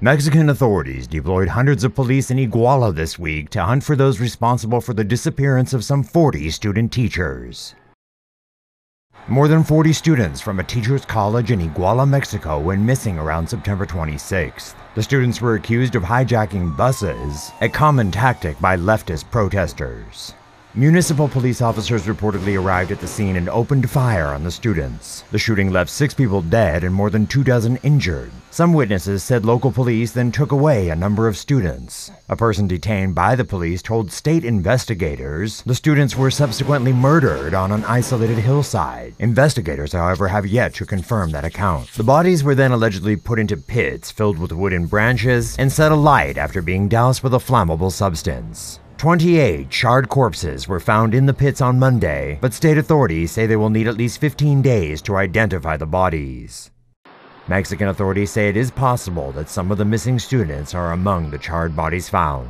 Mexican authorities deployed hundreds of police in Iguala this week to hunt for those responsible for the disappearance of some 40 student teachers. More than 40 students from a teacher's college in Iguala, Mexico went missing around September 26th. The students were accused of hijacking buses, a common tactic by leftist protesters. Municipal police officers reportedly arrived at the scene and opened fire on the students. The shooting left six people dead and more than two dozen injured. Some witnesses said local police then took away a number of students. A person detained by the police told state investigators the students were subsequently murdered on an isolated hillside. Investigators, however, have yet to confirm that account. The bodies were then allegedly put into pits filled with wooden branches and set alight after being doused with a flammable substance. 28 charred corpses were found in the pits on Monday, but state authorities say they will need at least 15 days to identify the bodies. Mexican authorities say it is possible that some of the missing students are among the charred bodies found.